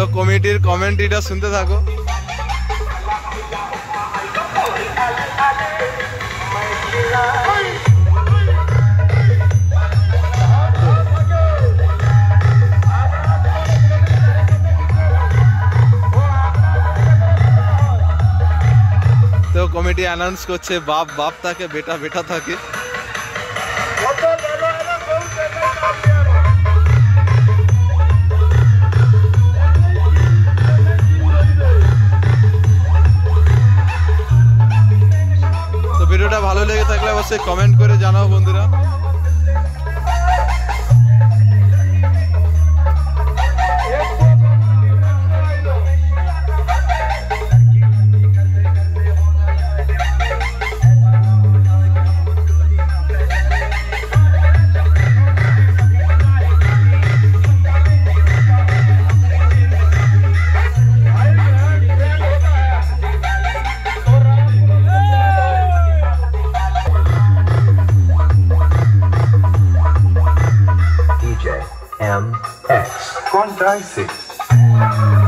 তো কমিটির কমেন্ট্রিটা শুনতে থাকো। তো কমিটি অ্যানাউন্স করছে, বাপ বাপ থাকে বেটা বেটা থাকে থাকলে অবশ্যই কমেন্ট করে জানাও বন্ধুরা। M X Klondike.